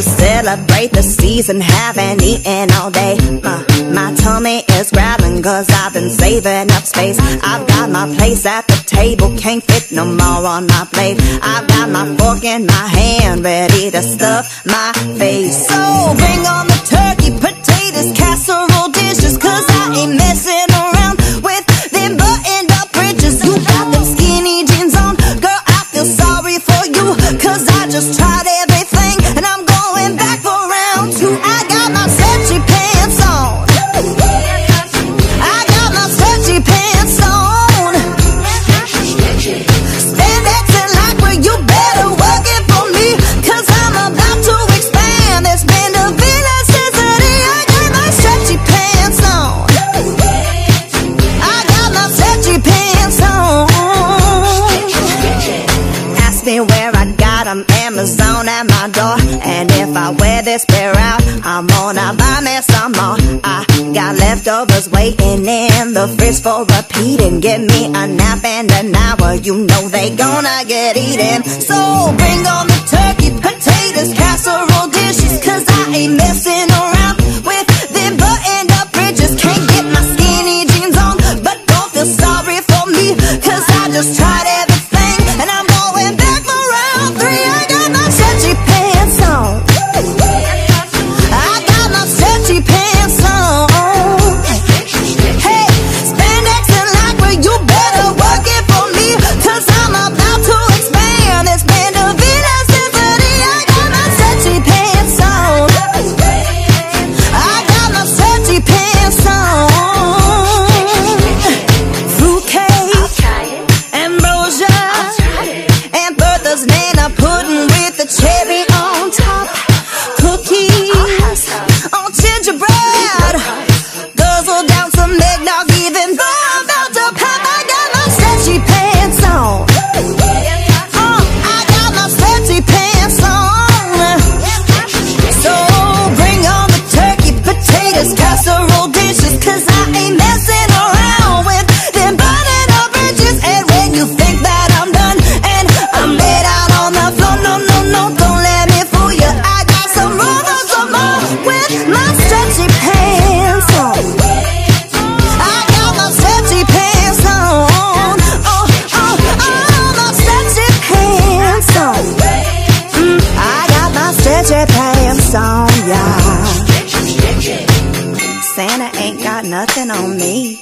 to celebrate the season, haven't eaten all day. My, my tummy is growling cause I've been saving up space. I've got my place at the table, can't fit no more on my plate. I've got my fork in my hand, ready to stuff my face. So bring on Amazon at my door. And if I wear this pair out, I'm gonna buy me some more. I got leftovers waiting in the fridge for repeating. Give me a nap and an hour, you know they gonna get eaten. So bring on the turkey. dozen and I put got nothing on me.